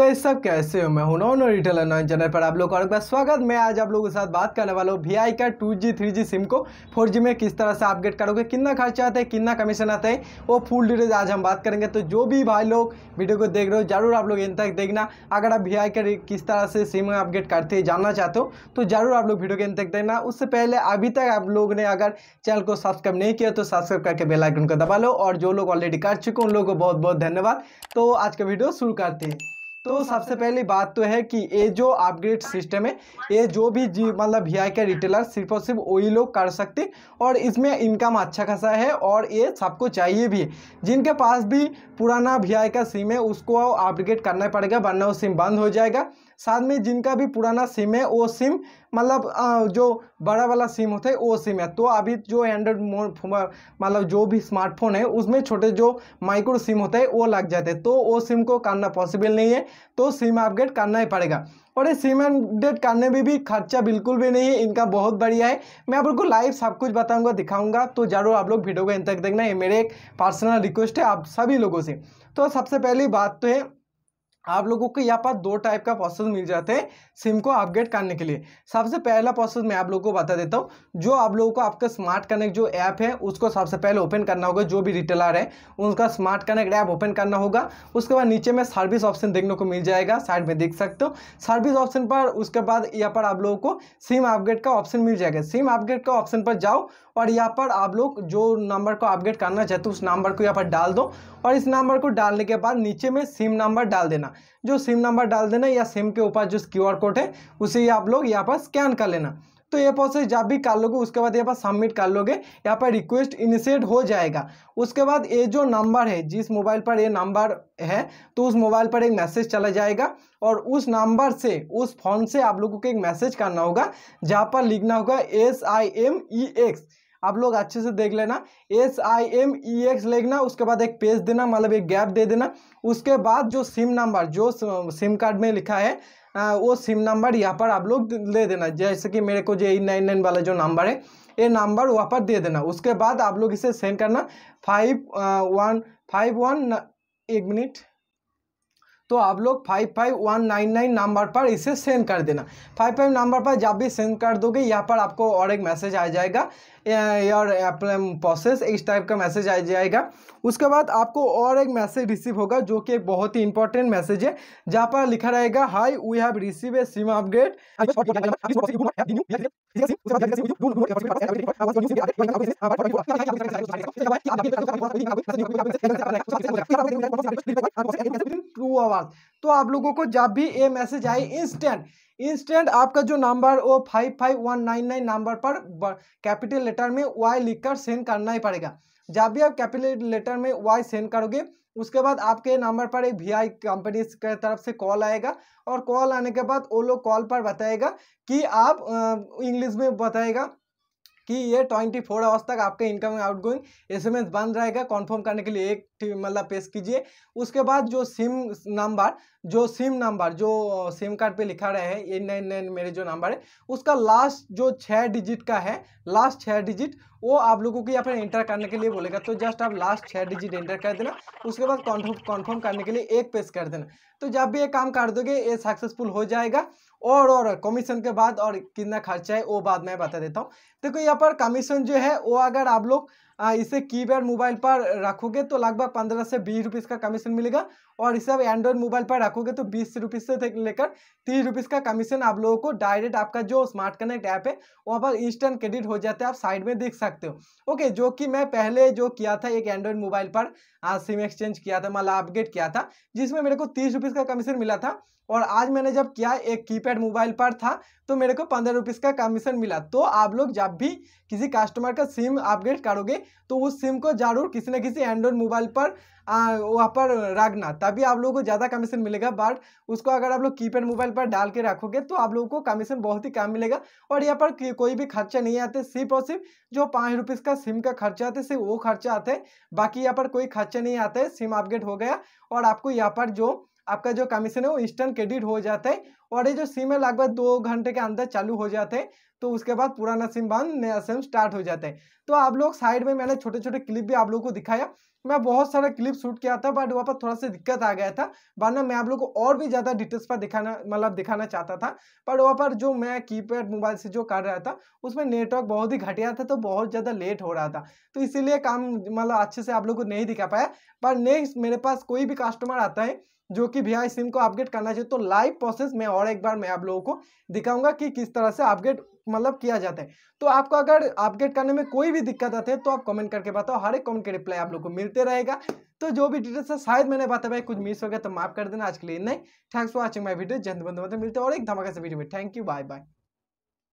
तो ये सब कैसे हो? मैं हूँ नॉन रिटेलर नॉन चैनल पर आप लोग का और एक बार स्वागत। मैं आज आप लोगों के साथ बात करने वाला हूँ वी आई का two G three G SIM को। फोर जी में किस तरह से अपग्रेड करोगे, कितना खर्चा आता है, कितना कमीशन आता है, वो फुल डिटेल्स आज हम बात करेंगे। तो जो भी भाई लोग वीडियो को देख रहे हो, ज़रूर आप लोग इन तक देखना। अगर आप वी आई का किस तरह से सिम अपग्रेड करते हैं, जानना चाहते हो तो ज़रूर आप लोग वीडियो के इन तक देखना। उससे पहले अभी तक आप लोग ने अगर चैनल को सब्सक्राइब नहीं किया तो सब्सक्राइब करके बेलाइकन को दबा लो। और जो लोग ऑलरेडी कर चुके उन लोगों को बहुत बहुत धन्यवाद। तो आज का वीडियो शुरू करते हैं। तो सबसे पहली बात तो है कि ये जो अपग्रेड सिस्टम है ये जो भी जी मतलब वी आई का रिटेलर सिर्फ़ और सिर्फ़ वही लोग कर सकते और इसमें इनकम अच्छा खासा है और ये सबको चाहिए भी जिनके पास भी पुराना वी आई का सिम है उसको अपग्रेड करना पड़ेगा वरना वो सिम बंद हो जाएगा। साथ में जिनका भी पुराना सिम है वो सिम मतलब जो बड़ा वाला सिम होता है वो सिम है। तो अभी जो एंड्रॉयड मतलब जो भी स्मार्टफ़ोन है उसमें छोटे जो माइक्रो सिम होता है वो लग जाते हैं। तो वो सिम को करना पॉसिबल नहीं है। तो सिम अपग्रेड करना ही पड़ेगा। और ये सिम अपडेट करने में भी भी खर्चा बिल्कुल भी नहीं है, इनका बहुत बढ़िया है। मैं आप लोग को लाइव सब कुछ बताऊँगा, दिखाऊँगा तो ज़रूर आप लोग वीडियो को इन तक देखना। ये मेरे एक पर्सनल रिक्वेस्ट है आप सभी लोगों से। तो सबसे पहली बात तो है आप लोगों को यहाँ पर दो टाइप का प्रोसेस मिल जाते हैं सिम को अपग्रेड करने के लिए। सबसे पहला प्रोसेस मैं आप लोगों को बता देता हूँ, जो आप लोगों को आपका स्मार्ट कनेक्ट जो ऐप है, उसको सबसे पहले ओपन करना होगा, जो भी रिटेलर है, उनका स्मार्ट कनेक्ट ऐप ओपन करना होगा। उसके बाद नीचे में सर्विस ऑप्शन देखने को मिल जाएगा साइड में देख सकते हो। सर्विस ऑप्शन पर, उसके बाद यहाँ पर आप लोगों को सिम अपग्रेड का ऑप्शन मिल जाएगा। सिम अपग्रेड का ऑप्शन पर जाओ और यहाँ पर आप लोग जो नंबर को अपग्रेड करना चाहते हो, उस नंबर को यहाँ पर डाल दो और इस नंबर को डालने के बाद नीचे में सिम नंबर डाल देना। जो सिम नंबर डाल देना या सिम के ऊपर जो क्यू कोड है, उसे आप लोग यहाँ पर स्कैन कर लेना। तो ये प्रोसेस जब भी कर लोगे, उसके बाद यहाँ पर सबमिट कर लोगे, यहाँ पर रिक्वेस्ट इनिशिएट हो जाएगा। उसके बाद ये जो नंबर है, जिस मोबाइल पर ये नंबर है तो उस मोबाइल पर एक मैसेज चला जाएगा और उस नंबर से, उस फ़ोन से आप लोगों को एक मैसेज करना होगा, जहाँ पर लिखना होगा S I M E X आप लोग अच्छे से देख लेना। S I M E X लिखना, उसके बाद एक पेज देना मतलब एक गैप दे देना। उसके बाद जो सिम नंबर जो सिम कार्ड में लिखा है वो सिम नंबर यहाँ पर आप लोग ले देना। जैसे कि मेरे को जो एट नाइन नाइन वाला जो नंबर है, ये नंबर वहाँ पर दे देना। उसके बाद आप लोग इसे सेंड करना। फाइव वन फाइव वन एक मिनट तो आप लोग five five one nine nine number पर इसे सेंड कर देना। फाइव फाइव नंबर पर जब भी सेंड कर दोगे, यहाँ पर आपको और एक मैसेज आ जाएगा। और प्रोसेस इस टाइप का मैसेज आ जाएगा। उसके बाद आपको और एक मैसेज रिसीव होगा, जो कि एक बहुत ही इंपॉर्टेंट मैसेज है, जहाँ पर लिखा रहेगा hi we have receive a SIM upgrade to आवाज़ तो आप लोगों को जब भी ये मैसेज आए इंस्टेंट इंस्टेंट आपका जो नंबर वो five five one nine nine number पर कैपिटल लेटर में वाई लिखकर सेंड करना ही पड़ेगा जब भी आप कैपिटल लेटर में वाई सेंड करोगे, उसके बाद आपके नंबर पर एक वी आई कंपनी की तरफ़ से कॉल आएगा और कॉल आने के बाद वो लोग कॉल पर बताएगा कि आप इंग्लिश में बताएगा कि ये ट्वेंटी फोर आवर्स तक आपका इनकमिंग आउटगोइंग एस एम एस बंद रहेगा। कॉन्फर्म करने के लिए एक मतलब पेश कीजिए। उसके बाद जो सिम नंबर जो सिम नंबर जो सिम कार्ड पे लिखा रहे हैं एट नाइन नाइन मेरे जो नंबर है, उसका लास्ट जो छः डिजिट का है लास्ट छः डिजिट वो आप लोगों को यहाँ पर एंटर करने के लिए बोलेगा तो जस्ट आप लास्ट छः डिजिट एंटर कर देना, उसके बाद कॉन्फर्म करने के लिए एक पेज कर देना। तो जब भी ये काम कर दोगे, ये सक्सेसफुल हो जाएगा, और और कमीशन के बाद और कितना खर्चा है, वो बाद में बता देता हूँ। देखो यहाँ पर कमीशन जो है, वो अगर आप लोग इसे कीपैड मोबाइल पर रखोगे तो लगभग पंद्रह से बीस रुपीज़ का कमीशन मिलेगा। और इसे आप एंड्रॉइड मोबाइल पर रखोगे तो बीस रुपीज़ से लेकर तीस रुपीज़ का कमीशन आप लोगों को डायरेक्ट आपका जो स्मार्ट कनेक्ट ऐप है, वहाँ पर इंस्टेंट क्रेडिट हो जाता है, आप साइड में देख सकते हो। ओके, जो कि मैं पहले जो किया था, एक एंड्रॉइड मोबाइल पर सिम एक्सचेंज किया था मतलब अपग्रेड किया था, जिसमें मेरे को तीस रुपीज़ का कमीशन मिला था। और आज मैंने जब किया, एक कीपैड मोबाइल पर था तो मेरे को पंद्रह रुपीज़ का कमीशन मिला। तो आप लोग जब भी किसी कस्टमर का सिम अपग्रेड करोगे तो उस सिम को ज़रूर किसी न किसी एंड्रॉइड मोबाइल पर वहाँ पर रखना, तभी आप लोगों को ज़्यादा कमीशन मिलेगा। बट उसको अगर आप लोग कीपैड मोबाइल पर डाल के रखोगे तो आप लोगों को कमीशन बहुत ही कम मिलेगा। और यहाँ पर कोई भी खर्चा नहीं आते, सिर्फ़ और सिर्फ़ जो पाँच रुपीज़ का सिम का खर्चा आता सिर्फ़ वो खर्चा आता बाकी यहाँ पर कोई खर्चा नहीं आता है, सिम अपग्रेड हो गया। और आपको यहाँ पर जो आपका जो कमीशन है वो इंस्टेंट क्रेडिट हो जाता है और ये जो सिम है लगभग दो घंटे के अंदर चालू हो जाते हैं तो उसके बाद पुराना सिम बंद, नया सिम स्टार्ट हो जाता है। तो आप लोग साइड में मैंने छोटे छोटे क्लिप भी आप लोग को दिखाया मैं बहुत सारा क्लिप शूट किया था, बट वहाँ पर थोड़ा सा दिक्कत आ गया था। वरना मैं आप लोग को और भी ज़्यादा डिटेल्स पर दिखाना मतलब दिखाना चाहता था। पर वहाँ पर जो मैं कीपैड मोबाइल से जो कर रहा था, उसमें नेटवर्क बहुत ही घटिया था तो बहुत ज़्यादा लेट हो रहा था। तो इसीलिए काम मतलब अच्छे से आप लोग को नहीं दिखा पाया। पर नेक्स्ट मेरे पास कोई भी कस्टमर आता है, जो कि भैया सिम को अपग्रेड करना चाहिए तो लाइव प्रोसेस में और एक बार मैं आप लोगों को दिखाऊँगा कि किस तरह से अपग्रेड मतलब किया जाता है। तो आपको अगर अपडेट करने में कोई भी दिक्कत आती है तो आप कमेंट करके बताओ। हर एक कमेंट के रिप्लाई आप लोग को मिलते रहेगा। तो जो भी डिटेल्स है, शायद मैंने बताया भाई कुछ मिस हो गया तो माफ़ कर देना। आज के लिए नहीं thanks for watching my video जल्द बंद मिलते और एक धमाका से वीडियो में। Thank you bye bye